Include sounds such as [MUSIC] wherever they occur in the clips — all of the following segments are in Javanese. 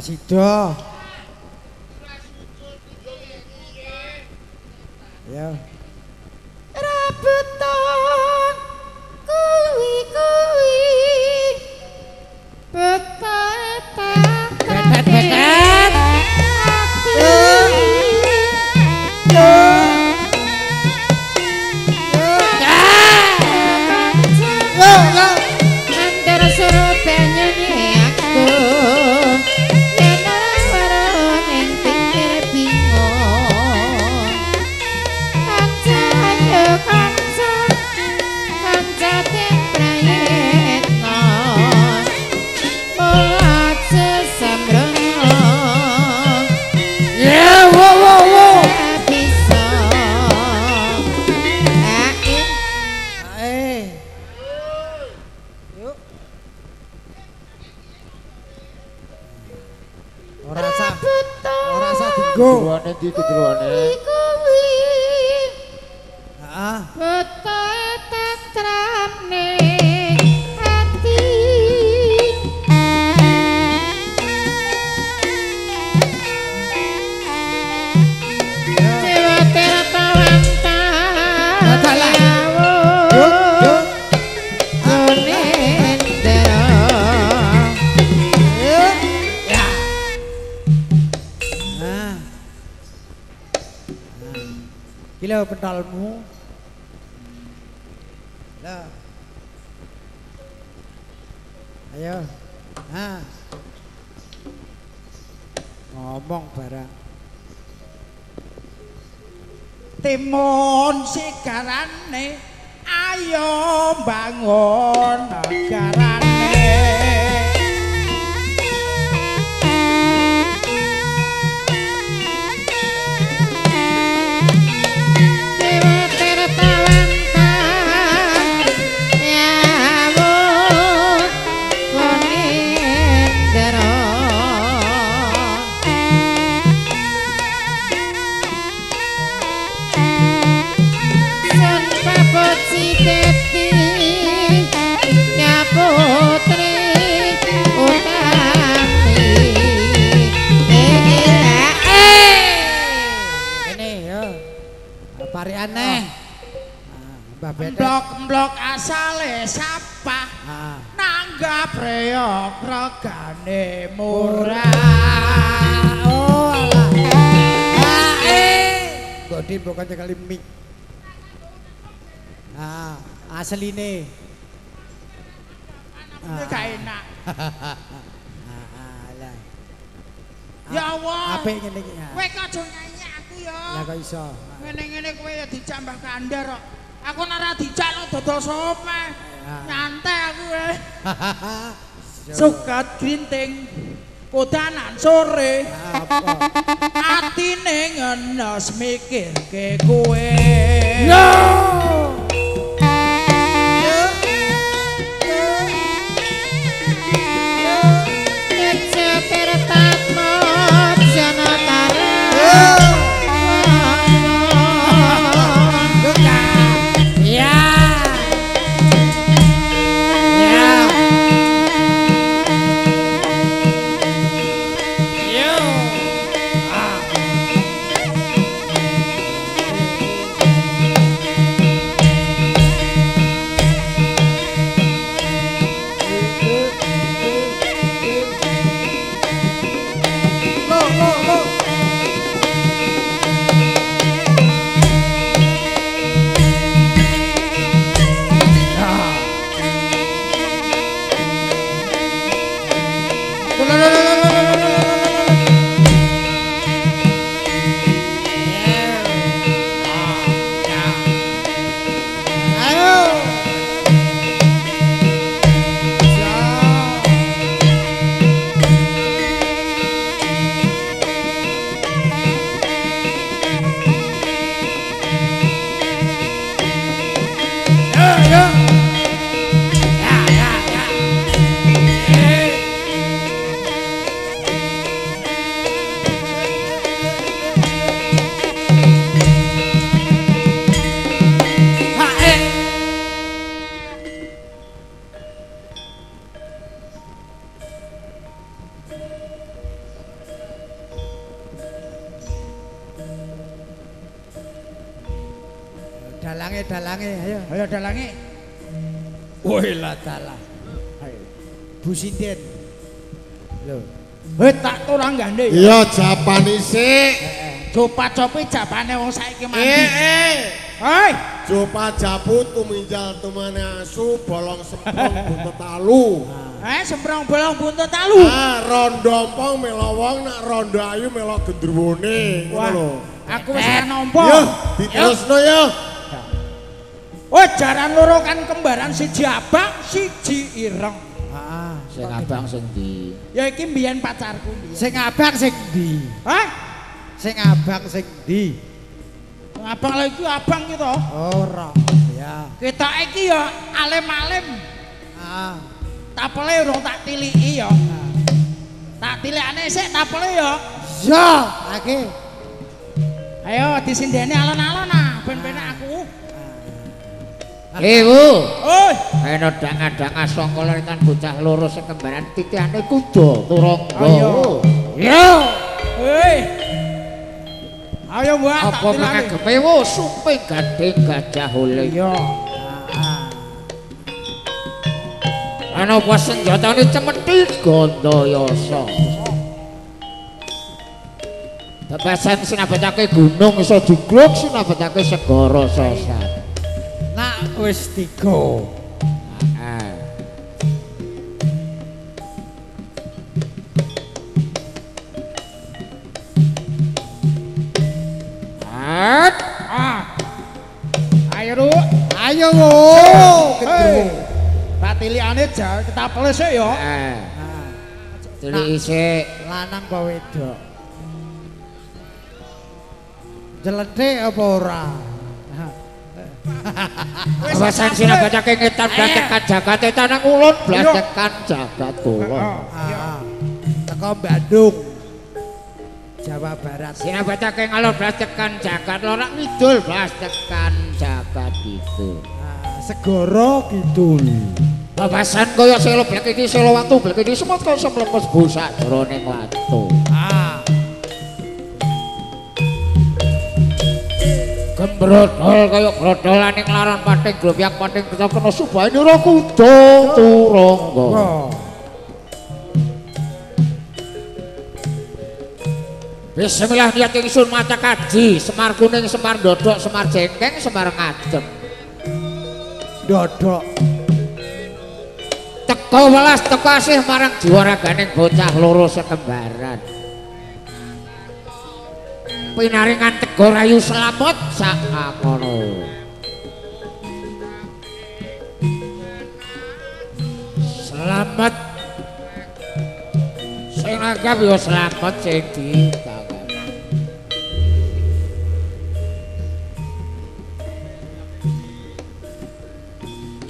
Rasido. 出てくるわね。Gila pedalmu. Lah. Ayo. Nah. Ngomong barang. timun sigarane ayo bangun negarane Ah, Mbah Betet. blok-blok asale sapa Ah. nanggap reok regane murah Oh, alah. Ah, eh. Bodi bukan sekali mik. Ah, asli nih. Ini gak enak [LAUGHS] Ah, alah. ya Allah Apik ngene iki. kowe kok aja nyanyi aku ya Lah kok iso? ngene-ngene kowe ya dicambah kandar kok aku ora dijak lo dodol sope Ah. nyantai aku eh sukat grinting kodanan sore Apa? atine ngenes mikir ke kowe Yo! Tejo Dalange ayo. Ayo dalange. Woi lah dalah. Bu Sinden. Lho. Hei tak turang gandhe. Iya Japanese. Copa-copi jabane wong saiki Eh mandi. eh. Hei, Jopa jabu tuminjal tumane asu bolong semprong buntut talu. eh semprong bolong buntut talu. Ah rondompong melowong nak rondo ayu melok gendruwone. Wah, Ngono lho. aku wis ora nampa. Yo, diterusno yo. Oh, jaran loro kan kembaran siji abang, siji ireng. Heeh. Sing abang sing ndi? Ya iki mbiyen pacarku mbiyen. Sing abang sing ndi? Hah? Sing abang sing ndi? Abang lha iki abang ki to. Ora. Ya. Ketok iki ya alim-alim. Ah. Tapele urung tak tiliki ya. Tak tilikane sik tapele ya. Yo, aki. Ayo disindeni alon-alon ah ben penak aku. Ibu, Oi, ana dang-dang sangka kan bocah loro sing kembaran titihane kuda turangga. Ayo. Yo, hei. Ayo tak apa tilaki. mangageme wo supe gading gajah hule. Iya. Ana apa senjatane cemethi gandayasa. Bebasan sinabetake gunung iso digluk sinabetake segara sosat. Wis tiga. Ah. Ayo. Ayo wo. Tak tilikane ja tapele sik ya. ah. Ah, Cilik isik Lanang apa wedok? Jeletik apa ora? Awasan sinabetake ngetan blastekan jagat tanang ulun blastekan jagat kula. Teko Bandung. Jawa Barat. Sinabetake ngalor blastekan jagat lor ngidul blastekan jagat itu. Ah, Segara Kidul. Babasan kaya selo blek iki selo watu blek iki semut kaya semlepes busak jroning watu. Gembrodol kaya grodolaning laran pating globyak pating kita kena subahe nira kuda turangga. Bismillah niat ingsun maca kaji Semar kuning, semar dodok, semar jengkeng, semar ngadem. Dodok. Teko welas teko asih marang jiwa raganing bocah loro sekembaran. Pinaringan tego rayu selamat sak akono. Selamat. Sing nanggap yo selamat sing ditanggap.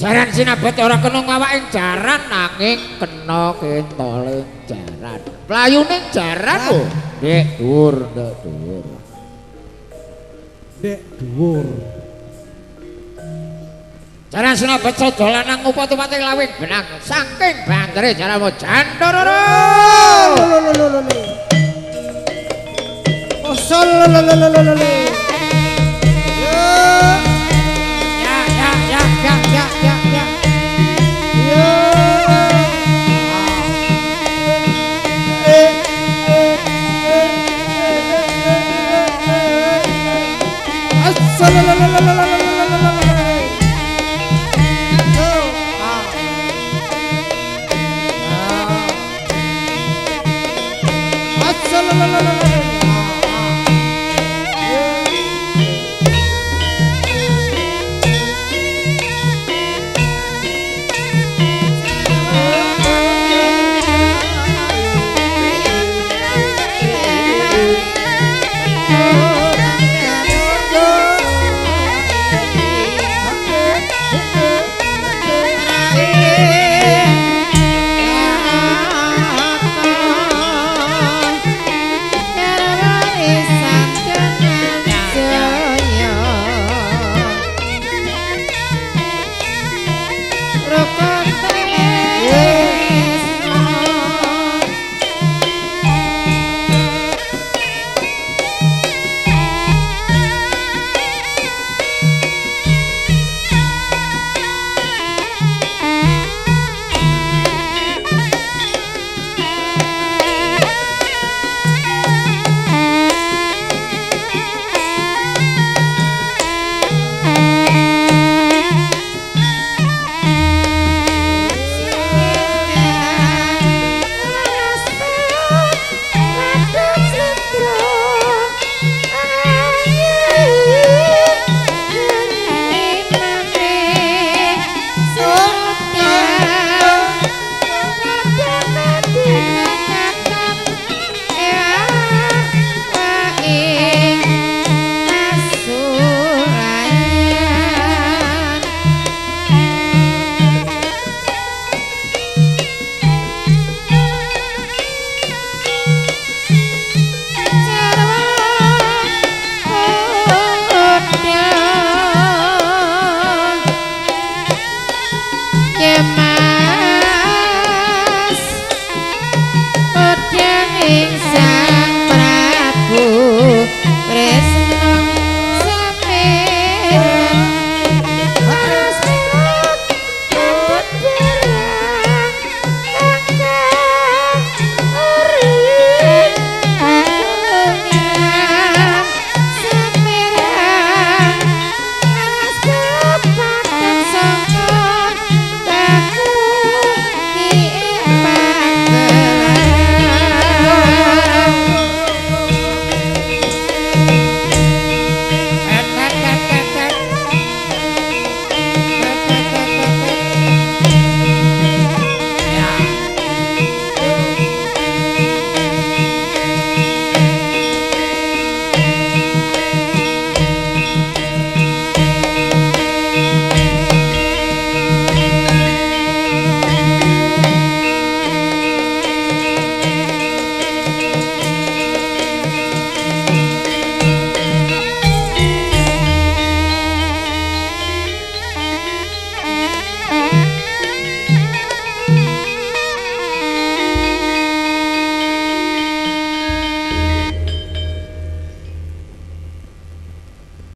Jaran sinabet ora kena ngawaking jaran nanging kena kentoling jaran. Playuning jaran lho. Dek dhuwur, ndek dhuwur. Dek dhuwur. Jaran sinabet sada lanang upati-pati lawing benang saking bantere jaranmu jandororo. Lo